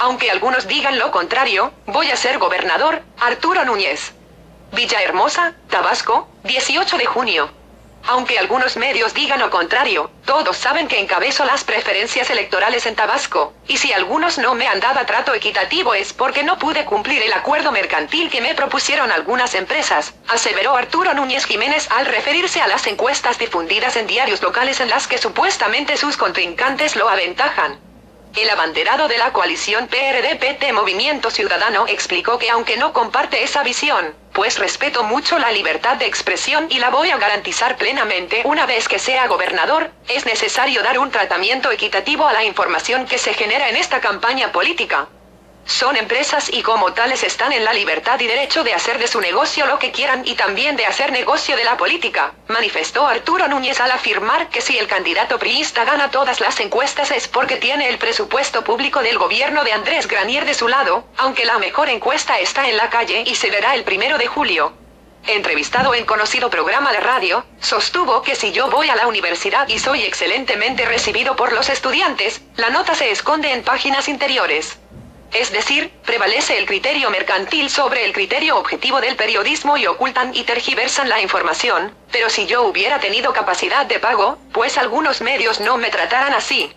aunque algunos digan lo contrario, voy a ser gobernador, Arturo Núñez. Villahermosa, Tabasco, 18 de junio. Aunque algunos medios digan lo contrario, todos saben que encabezo las preferencias electorales en Tabasco, y si algunos no me han dado trato equitativo es porque no pude cumplir el acuerdo mercantil que me propusieron algunas empresas, aseveró Arturo Núñez Jiménez al referirse a las encuestas difundidas en diarios locales en las que supuestamente sus contrincantes lo aventajan. El abanderado de la coalición PRD-PT Movimiento Ciudadano explicó que aunque no comparte esa visión, pues respeto mucho la libertad de expresión y la voy a garantizar plenamente una vez que sea gobernador, es necesario dar un tratamiento equitativo a la información que se genera en esta campaña política. Son empresas y como tales están en la libertad y derecho de hacer de su negocio lo que quieran y también de hacer negocio de la política, manifestó Arturo Núñez al afirmar que si el candidato priista gana todas las encuestas es porque tiene el presupuesto público del gobierno de Andrés Granier de su lado, aunque la mejor encuesta está en la calle y se verá el primero de julio. Entrevistado en conocido programa de radio, sostuvo que si yo voy a la universidad y soy excelentemente recibido por los estudiantes, la nota se esconde en páginas interiores. Es decir, prevalece el criterio mercantil sobre el criterio objetivo del periodismo y ocultan y tergiversan la información, pero si yo hubiera tenido capacidad de pago, pues algunos medios no me trataran así.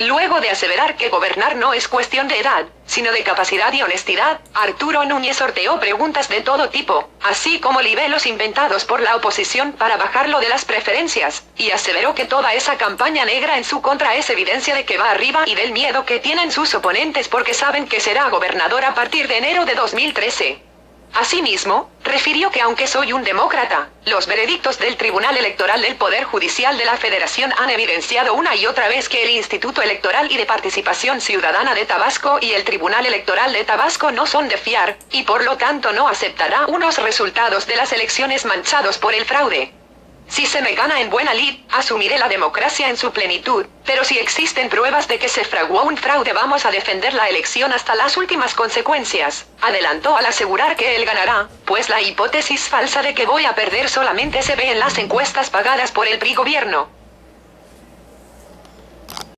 Luego de aseverar que gobernar no es cuestión de edad, sino de capacidad y honestidad, Arturo Núñez sorteó preguntas de todo tipo, así como libelos inventados por la oposición para bajarlo de las preferencias, y aseveró que toda esa campaña negra en su contra es evidencia de que va arriba y del miedo que tienen sus oponentes porque saben que será gobernador a partir de enero de 2013. Asimismo, refirió que aunque soy un demócrata, los veredictos del Tribunal Electoral del Poder Judicial de la Federación han evidenciado una y otra vez que el Instituto Electoral y de Participación Ciudadana de Tabasco y el Tribunal Electoral de Tabasco no son de fiar, y por lo tanto no aceptará unos resultados de las elecciones manchados por el fraude. Si se me gana en buena lid, asumiré la democracia en su plenitud, pero si existen pruebas de que se fraguó un fraude vamos a defender la elección hasta las últimas consecuencias, adelantó al asegurar que él ganará, pues la hipótesis falsa de que voy a perder solamente se ve en las encuestas pagadas por el PRI gobierno.